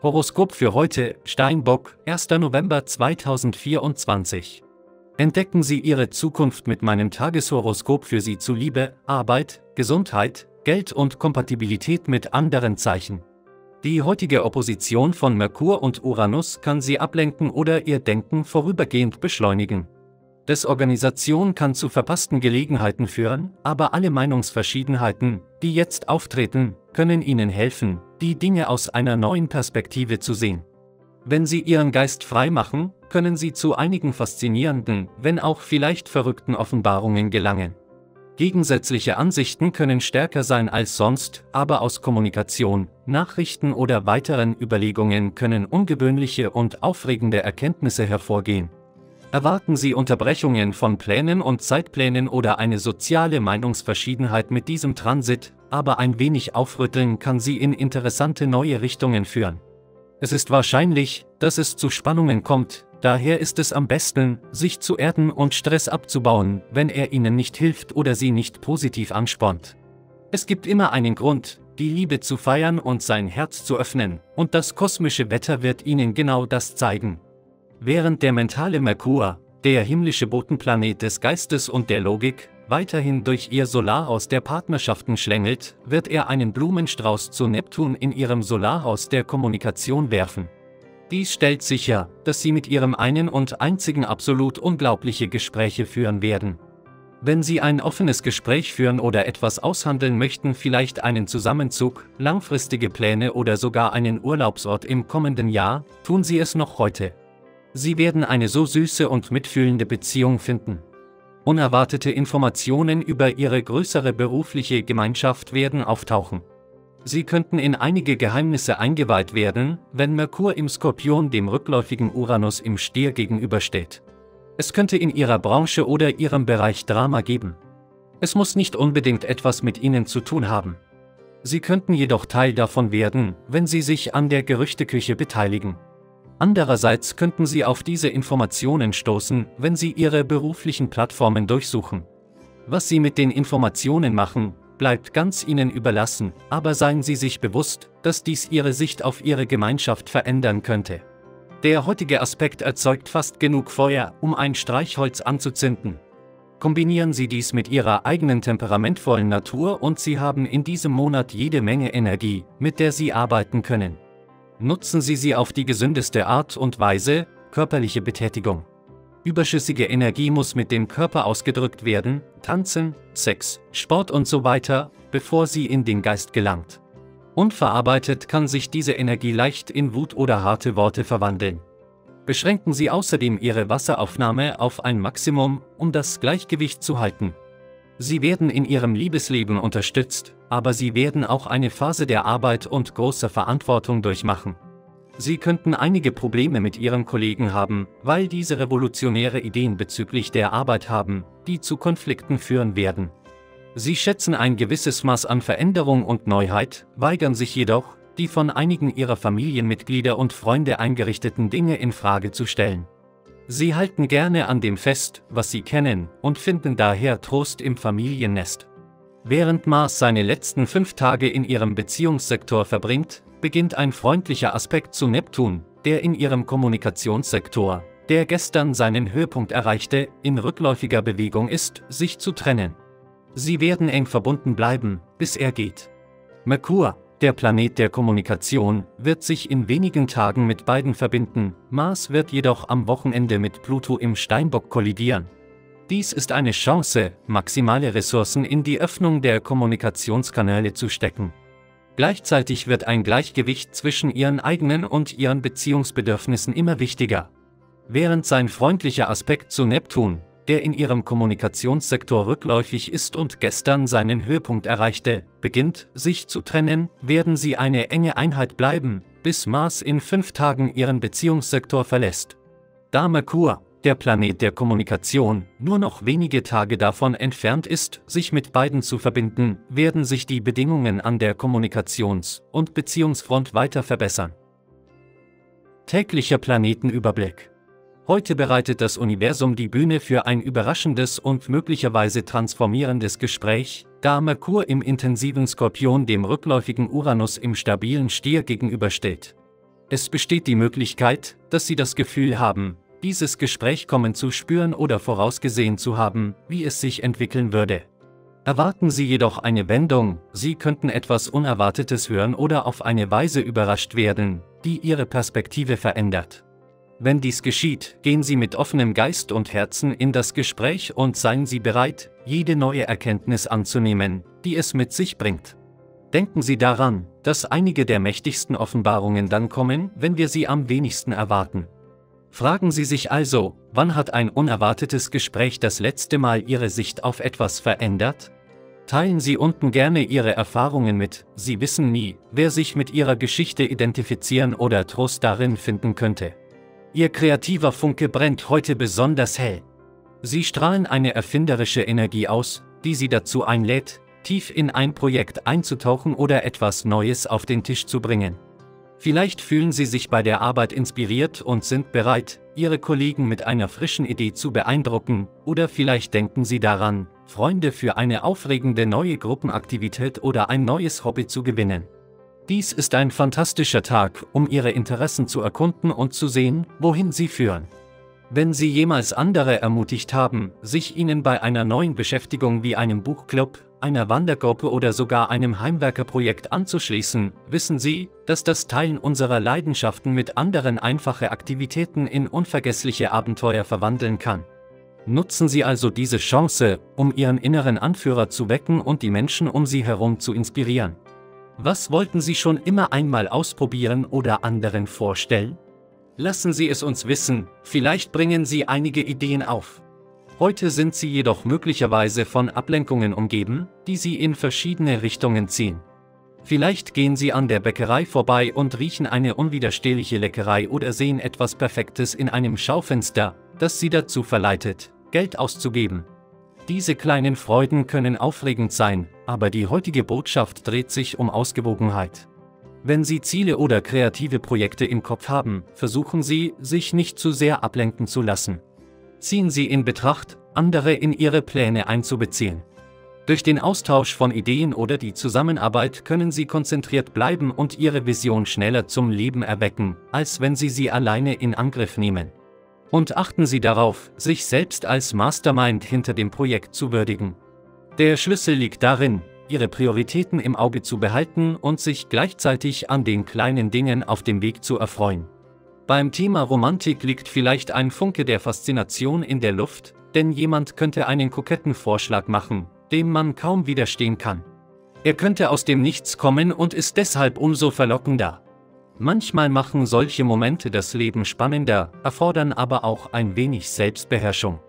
Horoskop für heute, Steinbock, 1. November 2024. Entdecken Sie Ihre Zukunft mit meinem Tageshoroskop für Sie zu Liebe, Arbeit, Gesundheit, Geld und Kompatibilität mit anderen Zeichen. Die heutige Opposition von Merkur und Uranus kann Sie ablenken oder Ihr Denken vorübergehend beschleunigen. Desorganisation kann zu verpassten Gelegenheiten führen, aber alle Meinungsverschiedenheiten, die jetzt auftreten, können Ihnen helfen, die Dinge aus einer neuen Perspektive zu sehen. Wenn Sie Ihren Geist frei machen, können Sie zu einigen faszinierenden, wenn auch vielleicht verrückten Offenbarungen gelangen. Gegensätzliche Ansichten können stärker sein als sonst, aber aus Kommunikation, Nachrichten oder weiteren Überlegungen können ungewöhnliche und aufregende Erkenntnisse hervorgehen. Erwarten Sie Unterbrechungen von Plänen und Zeitplänen oder eine soziale Meinungsverschiedenheit mit diesem Transit, aber ein wenig Aufrütteln kann Sie in interessante neue Richtungen führen. Es ist wahrscheinlich, dass es zu Spannungen kommt, daher ist es am besten, sich zu erden und Stress abzubauen, wenn er Ihnen nicht hilft oder Sie nicht positiv anspornt. Es gibt immer einen Grund, die Liebe zu feiern und sein Herz zu öffnen, und das kosmische Wetter wird Ihnen genau das zeigen. Während der mentale Merkur, der himmlische Botenplanet des Geistes und der Logik, weiterhin durch ihr Solarhaus der Partnerschaften schlängelt, wird er einen Blumenstrauß zu Neptun in ihrem Solarhaus der Kommunikation werfen. Dies stellt sicher, dass sie mit ihrem einen und einzigen absolut unglaubliche Gespräche führen werden. Wenn Sie ein offenes Gespräch führen oder etwas aushandeln möchten, vielleicht einen Zusammenzug, langfristige Pläne oder sogar einen Urlaubsort im kommenden Jahr, tun Sie es noch heute. Sie werden eine so süße und mitfühlende Beziehung finden. Unerwartete Informationen über Ihre größere berufliche Gemeinschaft werden auftauchen. Sie könnten in einige Geheimnisse eingeweiht werden, wenn Merkur im Skorpion dem rückläufigen Uranus im Stier gegenübersteht. Es könnte in Ihrer Branche oder Ihrem Bereich Drama geben. Es muss nicht unbedingt etwas mit Ihnen zu tun haben. Sie könnten jedoch Teil davon werden, wenn Sie sich an der Gerüchteküche beteiligen. Andererseits könnten Sie auf diese Informationen stoßen, wenn Sie Ihre beruflichen Plattformen durchsuchen. Was Sie mit den Informationen machen, bleibt ganz Ihnen überlassen, aber seien Sie sich bewusst, dass dies Ihre Sicht auf Ihre Gemeinschaft verändern könnte. Der heutige Aspekt erzeugt fast genug Feuer, um ein Streichholz anzuzünden. Kombinieren Sie dies mit Ihrer eigenen temperamentvollen Natur und Sie haben in diesem Monat jede Menge Energie, mit der Sie arbeiten können. Nutzen Sie sie auf die gesündeste Art und Weise, körperliche Betätigung. Überschüssige Energie muss mit dem Körper ausgedrückt werden, Tanzen, Sex, Sport und so weiter, bevor sie in den Geist gelangt. Unverarbeitet kann sich diese Energie leicht in Wut oder harte Worte verwandeln. Beschränken Sie außerdem Ihre Wasseraufnahme auf ein Maximum, um das Gleichgewicht zu halten. Sie werden in Ihrem Liebesleben unterstützt, aber Sie werden auch eine Phase der Arbeit und großer Verantwortung durchmachen. Sie könnten einige Probleme mit Ihren Kollegen haben, weil diese revolutionäre Ideen bezüglich der Arbeit haben, die zu Konflikten führen werden. Sie schätzen ein gewisses Maß an Veränderung und Neuheit, weigern sich jedoch, die von einigen ihrer Familienmitglieder und Freunde eingerichteten Dinge in Frage zu stellen. Sie halten gerne an dem fest, was sie kennen, und finden daher Trost im Familiennest. Während Mars seine letzten fünf Tage in ihrem Beziehungssektor verbringt, beginnt ein freundlicher Aspekt zu Neptun, der in ihrem Kommunikationssektor, der gestern seinen Höhepunkt erreichte, in rückläufiger Bewegung ist, sich zu trennen. Sie werden eng verbunden bleiben, bis er geht. Merkur, der Planet der Kommunikation, wird sich in wenigen Tagen mit beiden verbinden, Mars wird jedoch am Wochenende mit Pluto im Steinbock kollidieren. Dies ist eine Chance, maximale Ressourcen in die Öffnung der Kommunikationskanäle zu stecken. Gleichzeitig wird ein Gleichgewicht zwischen ihren eigenen und ihren Beziehungsbedürfnissen immer wichtiger. Während sein freundlicher Aspekt zu Neptun, der in ihrem Kommunikationssektor rückläufig ist und gestern seinen Höhepunkt erreichte, beginnt, sich zu trennen, werden sie eine enge Einheit bleiben, bis Mars in fünf Tagen ihren Beziehungssektor verlässt. Da Merkur, der Planet der Kommunikation, nur noch wenige Tage davon entfernt ist, sich mit beiden zu verbinden, werden sich die Bedingungen an der Kommunikations- und Beziehungsfront weiter verbessern. Täglicher Planetenüberblick. Heute bereitet das Universum die Bühne für ein überraschendes und möglicherweise transformierendes Gespräch, da Merkur im intensiven Skorpion dem rückläufigen Uranus im stabilen Stier gegenübersteht. Es besteht die Möglichkeit, dass Sie das Gefühl haben, dieses Gespräch kommen zu spüren oder vorausgesehen zu haben, wie es sich entwickeln würde. Erwarten Sie jedoch eine Wendung, Sie könnten etwas Unerwartetes hören oder auf eine Weise überrascht werden, die Ihre Perspektive verändert. Wenn dies geschieht, gehen Sie mit offenem Geist und Herzen in das Gespräch und seien Sie bereit, jede neue Erkenntnis anzunehmen, die es mit sich bringt. Denken Sie daran, dass einige der mächtigsten Offenbarungen dann kommen, wenn wir sie am wenigsten erwarten. Fragen Sie sich also, wann hat ein unerwartetes Gespräch das letzte Mal Ihre Sicht auf etwas verändert? Teilen Sie unten gerne Ihre Erfahrungen mit, Sie wissen nie, wer sich mit Ihrer Geschichte identifizieren oder Trost darin finden könnte. Ihr kreativer Funke brennt heute besonders hell. Sie strahlen eine erfinderische Energie aus, die Sie dazu einlädt, tief in ein Projekt einzutauchen oder etwas Neues auf den Tisch zu bringen. Vielleicht fühlen Sie sich bei der Arbeit inspiriert und sind bereit, Ihre Kollegen mit einer frischen Idee zu beeindrucken, oder vielleicht denken Sie daran, Freunde für eine aufregende neue Gruppenaktivität oder ein neues Hobby zu gewinnen. Dies ist ein fantastischer Tag, um Ihre Interessen zu erkunden und zu sehen, wohin sie führen. Wenn Sie jemals andere ermutigt haben, sich Ihnen bei einer neuen Beschäftigung wie einem Buchclub, einer Wandergruppe oder sogar einem Heimwerkerprojekt anzuschließen, wissen Sie, dass das Teilen unserer Leidenschaften mit anderen einfache Aktivitäten in unvergessliche Abenteuer verwandeln kann. Nutzen Sie also diese Chance, um Ihren inneren Anführer zu wecken und die Menschen um Sie herum zu inspirieren. Was wollten Sie schon immer einmal ausprobieren oder anderen vorstellen? Lassen Sie es uns wissen, vielleicht bringen Sie einige Ideen auf. Heute sind Sie jedoch möglicherweise von Ablenkungen umgeben, die Sie in verschiedene Richtungen ziehen. Vielleicht gehen Sie an der Bäckerei vorbei und riechen eine unwiderstehliche Leckerei oder sehen etwas Perfektes in einem Schaufenster, das Sie dazu verleitet, Geld auszugeben. Diese kleinen Freuden können aufregend sein, aber die heutige Botschaft dreht sich um Ausgewogenheit. Wenn Sie Ziele oder kreative Projekte im Kopf haben, versuchen Sie, sich nicht zu sehr ablenken zu lassen. Ziehen Sie in Betracht, andere in Ihre Pläne einzubeziehen. Durch den Austausch von Ideen oder die Zusammenarbeit können Sie konzentriert bleiben und Ihre Vision schneller zum Leben erwecken, als wenn Sie sie alleine in Angriff nehmen. Und achten Sie darauf, sich selbst als Mastermind hinter dem Projekt zu würdigen. Der Schlüssel liegt darin, ihre Prioritäten im Auge zu behalten und sich gleichzeitig an den kleinen Dingen auf dem Weg zu erfreuen. Beim Thema Romantik liegt vielleicht ein Funke der Faszination in der Luft, denn jemand könnte einen koketten Vorschlag machen, dem man kaum widerstehen kann. Er könnte aus dem Nichts kommen und ist deshalb umso verlockender. Manchmal machen solche Momente das Leben spannender, erfordern aber auch ein wenig Selbstbeherrschung.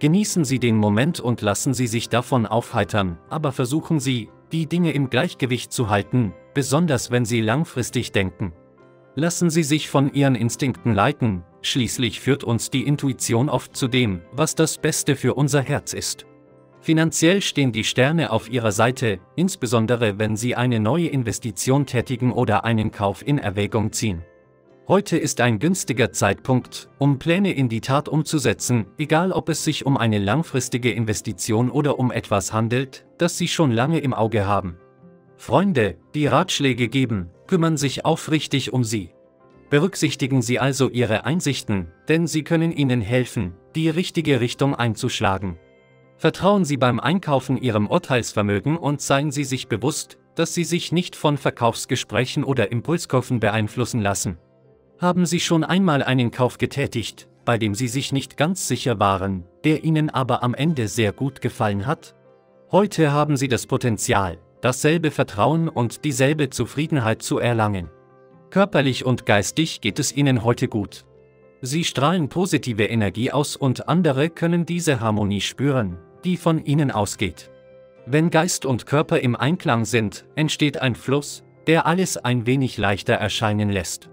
Genießen Sie den Moment und lassen Sie sich davon aufheitern, aber versuchen Sie, die Dinge im Gleichgewicht zu halten, besonders wenn Sie langfristig denken. Lassen Sie sich von Ihren Instinkten leiten, schließlich führt uns die Intuition oft zu dem, was das Beste für unser Herz ist. Finanziell stehen die Sterne auf Ihrer Seite, insbesondere wenn Sie eine neue Investition tätigen oder einen Kauf in Erwägung ziehen. Heute ist ein günstiger Zeitpunkt, um Pläne in die Tat umzusetzen, egal ob es sich um eine langfristige Investition oder um etwas handelt, das Sie schon lange im Auge haben. Freunde, die Ratschläge geben, kümmern sich aufrichtig um Sie. Berücksichtigen Sie also Ihre Einsichten, denn sie können Ihnen helfen, die richtige Richtung einzuschlagen. Vertrauen Sie beim Einkaufen Ihrem Urteilsvermögen und seien Sie sich bewusst, dass Sie sich nicht von Verkaufsgesprächen oder Impulskäufen beeinflussen lassen. Haben Sie schon einmal einen Kauf getätigt, bei dem Sie sich nicht ganz sicher waren, der Ihnen aber am Ende sehr gut gefallen hat? Heute haben Sie das Potenzial, dasselbe Vertrauen und dieselbe Zufriedenheit zu erlangen. Körperlich und geistig geht es Ihnen heute gut. Sie strahlen positive Energie aus und andere können diese Harmonie spüren, die von Ihnen ausgeht. Wenn Geist und Körper im Einklang sind, entsteht ein Fluss, der alles ein wenig leichter erscheinen lässt.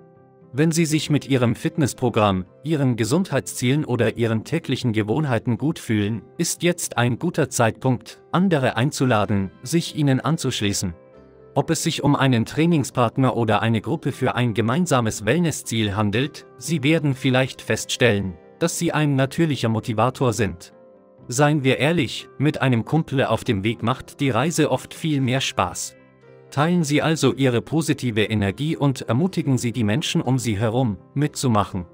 Wenn Sie sich mit Ihrem Fitnessprogramm, Ihren Gesundheitszielen oder Ihren täglichen Gewohnheiten gut fühlen, ist jetzt ein guter Zeitpunkt, andere einzuladen, sich Ihnen anzuschließen. Ob es sich um einen Trainingspartner oder eine Gruppe für ein gemeinsames Wellnessziel handelt, Sie werden vielleicht feststellen, dass Sie ein natürlicher Motivator sind. Seien wir ehrlich, mit einem Kumpel auf dem Weg macht die Reise oft viel mehr Spaß. Teilen Sie also Ihre positive Energie und ermutigen Sie die Menschen um Sie herum, mitzumachen.